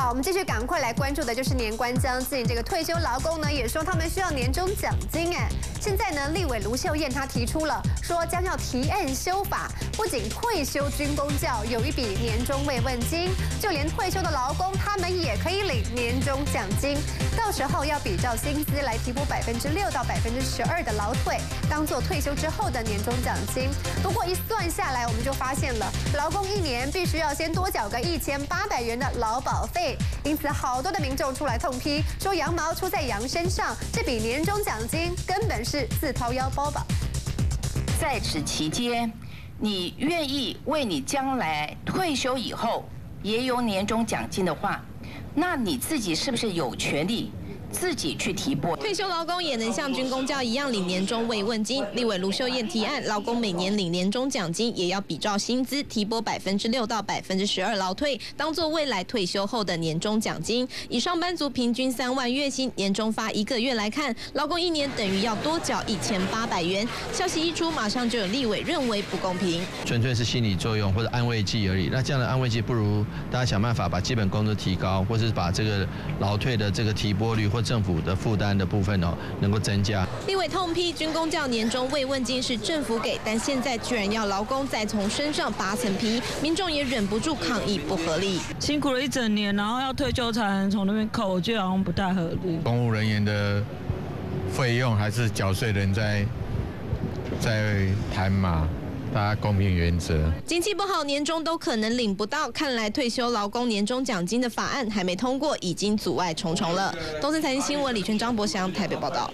好，我们继续赶快来关注的就是年关将近，这个退休劳工呢也说他们需要年终奖金哎。现在呢，立委卢秀燕她提出了说将要提案修法，不仅退休军公教有一笔年终慰问金，就连退休的劳工他们也可以领年终奖金，到时候要比照薪资来提拨百分之六到百分之十二的劳退，当做退休之后的年终奖金。不过一算下来，我们就发现了劳工一年必须要先多缴个一千八百元的劳保费。因此，好多的民众出来痛批，说羊毛出在羊身上，这笔年终奖金根本是自掏腰包吧。在此期间，你愿意为你将来退休以后也有年终奖金的话，那你自己是不是有权利？自己去提拨，退休劳工也能像军工教一样领年终慰问金。立委卢秀燕提案，劳工每年领年终奖金，也要比照薪资提拨百分之六到百分之十二劳退，当做未来退休后的年终奖金。以上班族平均三万月薪，年终发一个月来看，劳工一年等于要多缴一千八百元。消息一出，马上就有立委认为不公平，纯粹是心理作用或者安慰剂而已。那这样的安慰剂，不如大家想办法把基本工资提高，或是把这个劳退的这个提拨率或政府的负担的部分哦，能够增加。立委痛批军工教年终慰问金是政府给，但现在居然要劳工再从身上扒层皮，民众也忍不住抗议不合理。辛苦了一整年，然后要退休才能从那边扣，我觉得好像不太合理。公务人员的费用还是缴税人在在谈嘛。大家公平原则。经济不好，年终都可能领不到。看来退休劳工年终奖金的法案还没通过，已经阻碍重重了。东森财经新闻李春张博祥台北报道。